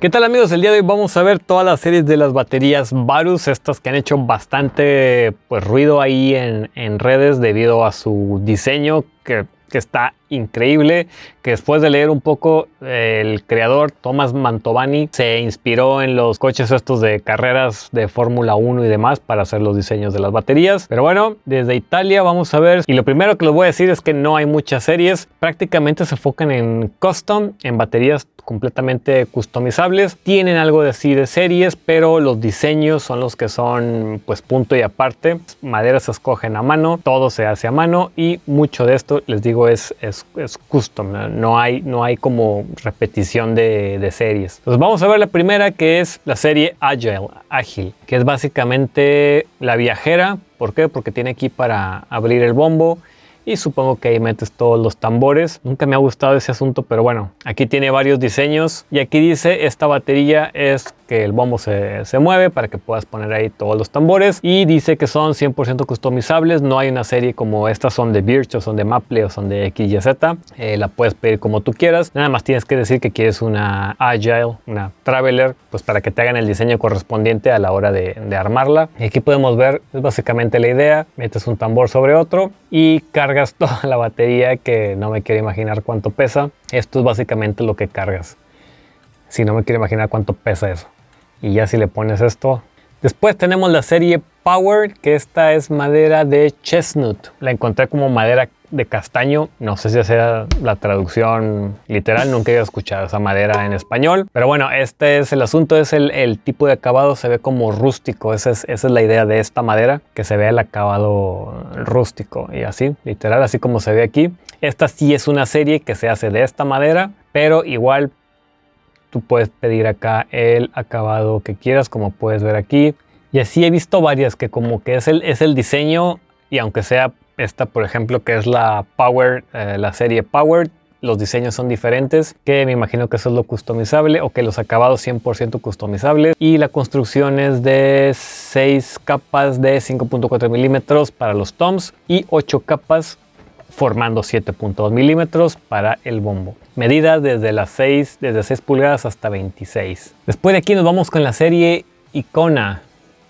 ¿Qué tal amigos? El día de hoy vamos a ver todas las series de las baterías Varus, estas que han hecho bastante pues, ruido ahí en, en redes debido a su diseño que, que está increíble que después de leer un poco el creador Thomas Mantovani se inspiró en los coches estos de carreras de Fórmula 1 y demás para hacer los diseños de las baterías. Pero bueno, desde Italia vamos a ver y lo primero que les voy a decir es que no hay muchas series, prácticamente se enfocan en custom, en baterías completamente customizables. Tienen algo de sí de series, pero los diseños son los que son pues punto y aparte. Madera se escogen a mano, todo se hace a mano y mucho de esto les digo es, es es, custom, ¿no? hay, no hay como repetición de, series. Entonces vamos a ver la primera que es la serie Agile, ágil, que es básicamente la viajera. ¿Por qué? Porque tiene aquí para abrir el bombo y supongo que ahí metes todos los tambores. Nunca me ha gustado ese asunto, pero bueno, aquí tiene varios diseños y aquí dice esta batería es que el bombo se, se, mueve para que puedas poner ahí todos los tambores. Y dice que son 100% customizables. No hay una serie como estas son de Birch son de Maple o son de XYZ eh, la puedes pedir como tú quieras. Nada más tienes que decir que quieres una Agile una Traveler pues para que te hagan el diseño correspondiente a la hora de, de armarla. Y aquí podemos ver es básicamente la idea. Metes un tambor sobre otro y cargas toda la batería que no me quiero imaginar cuánto pesa. Esto es básicamente lo que cargas. Si no me quiero imaginar cuánto pesa eso y ya si le pones esto. Después tenemos la serie Power, que esta es madera de chestnut. La encontré como madera de castaño. No sé si sea la traducción literal, nunca he escuchado esa madera en español. Pero bueno, este es el asunto, es el, tipo de acabado, se ve como rústico. Esa es, esa es, la idea de esta madera, que se vea el acabado rústico y así, literal, así como se ve aquí. Esta sí es una serie que se hace de esta madera, pero igual tú puedes pedir acá el acabado que quieras, como puedes ver aquí. Y así he visto varias que como que es el, es el diseño y aunque sea esta, por ejemplo, que es la Power, eh, la serie Power, los diseños son diferentes, que me imagino que eso es lo customizable o que los acabados 100% customizables. Y la construcción es de 6 capas de 5.4 milímetros para los toms y 8 capas formando 7.2 milímetros para el bombo. Medida desde las 6, desde 6 pulgadas hasta 26. Después de aquí nos vamos con la serie Icona.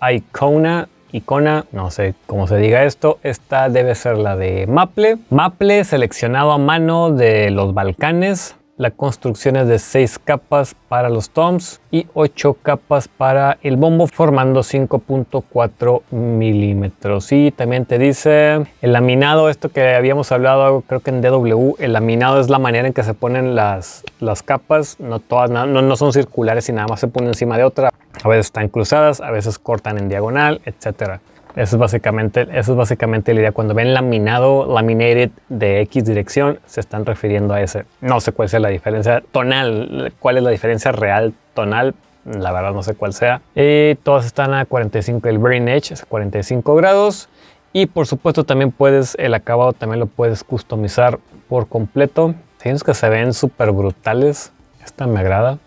Icona, Icona, no sé cómo se diga esto. Esta debe ser la de Maple. Maple seleccionado a mano de los Balcanes la construcción es de 6 capas para los toms y 8 capas para el bombo formando 5.4 milímetros. Y también te dice el laminado, esto que habíamos hablado creo que en DW, el laminado es la manera en que se ponen las, las capas, no todas, no, no son circulares y nada más se ponen encima de otra. A veces están cruzadas, a veces cortan en diagonal, etcétera. Eso es básicamente, eso es básicamente la idea. Cuando ven laminado, laminated de X dirección, se están refiriendo a ese. No sé cuál sea la diferencia tonal, cuál es la diferencia real tonal. La verdad no sé cuál sea. Y todas están a 45, el Brain Edge es 45 grados. Y por supuesto también puedes, el acabado también lo puedes customizar por completo. Tienes que se ven súper brutales. Esta me agrada.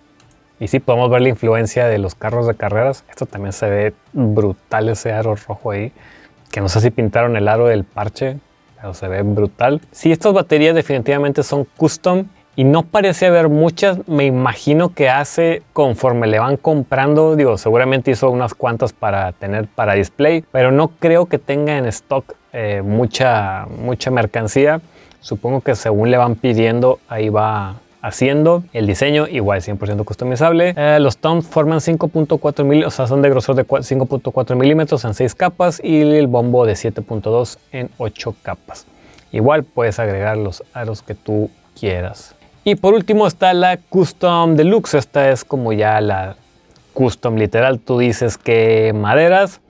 Y sí, podemos ver la influencia de los carros de carreras. Esto también se ve brutal ese aro rojo ahí. Que no sé si pintaron el aro del parche, pero se ve brutal. Sí, estas baterías definitivamente son custom y no parece haber muchas. Me imagino que hace conforme le van comprando. Digo, seguramente hizo unas cuantas para tener para display, pero no creo que tenga en stock eh, mucha, mucha mercancía. Supongo que según le van pidiendo, ahí va haciendo. El diseño igual 100% customizable. Eh, los toms forman 5.4 milímetros, o sea, son de grosor de 5.4 milímetros en 6 capas y el bombo de 7.2 en 8 capas. Igual puedes agregar los aros que tú quieras. Y por último está la Custom Deluxe. Esta es como ya la Custom literal. Tú dices que maderas,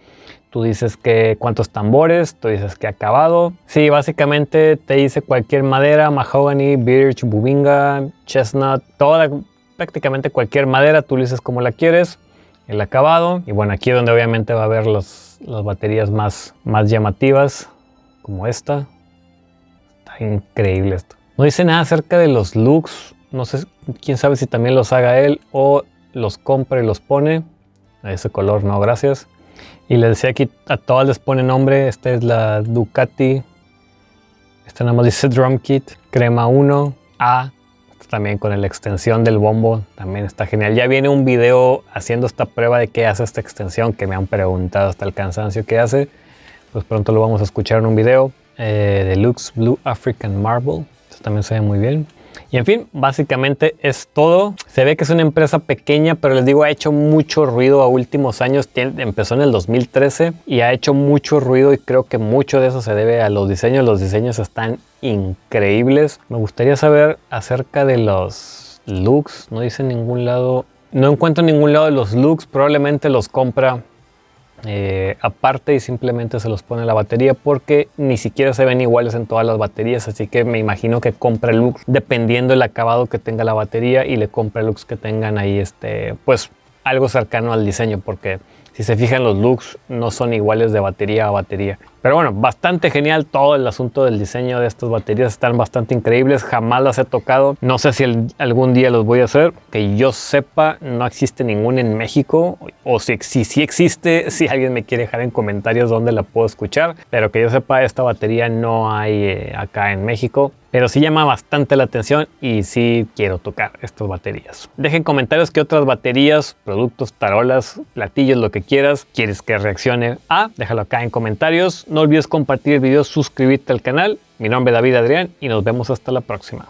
tú dices que cuántos tambores, tú dices que acabado. Sí, básicamente te dice cualquier madera, mahogany, birch, bubinga, chestnut, toda, prácticamente cualquier madera, tú dices como la quieres, el acabado. Y bueno, aquí es donde obviamente va a haber las baterías más, más llamativas, como esta. Está increíble esto. No dice nada acerca de los looks, no sé, quién sabe si también los haga él o los compra y los pone. A ese color no, gracias. Y les decía aquí a todas les pone nombre. Esta es la Ducati. Esta nada más dice Drum Kit. Crema 1. A. también con la extensión del bombo, también está genial. Ya viene un video haciendo esta prueba de qué hace esta extensión, que me han preguntado hasta el cansancio qué hace. Pues pronto lo vamos a escuchar en un video. Eh, Deluxe Blue African Marble, esto también se ve muy bien. Y en fin, básicamente es todo. Se ve que es una empresa pequeña, pero les digo, ha hecho mucho ruido a últimos años. empezó en el 2013 y ha hecho mucho ruido y creo que mucho de eso se debe a los diseños. Los diseños están increíbles. Me gustaría saber acerca de los looks. No dice ningún lado. No encuentro en ningún lado de los looks. Probablemente los compra eh, aparte y simplemente se los pone la batería porque ni siquiera se ven iguales en todas las baterías así que me imagino que compra looks dependiendo del acabado que tenga la batería y le compra looks que tengan ahí este pues algo cercano al diseño porque si se fijan los looks no son iguales de batería a batería. Pero bueno, bastante genial todo el asunto del diseño de estas baterías. Están bastante increíbles. Jamás las he tocado. No sé si algún día los voy a hacer. Que yo sepa, no existe ninguna en México. O si, si, existe, si alguien me quiere dejar en comentarios dónde la puedo escuchar. Pero que yo sepa, esta batería no hay eh, acá en México pero sí llama bastante la atención y sí quiero tocar estas baterías. Dejen comentarios qué otras baterías, productos, tarolas, platillos, lo quieras, quieres que reaccione a. Déjalo acá en comentarios. No olvides compartir el video, suscribirte al canal. Mi nombre es David Adrián y nos vemos hasta la próxima.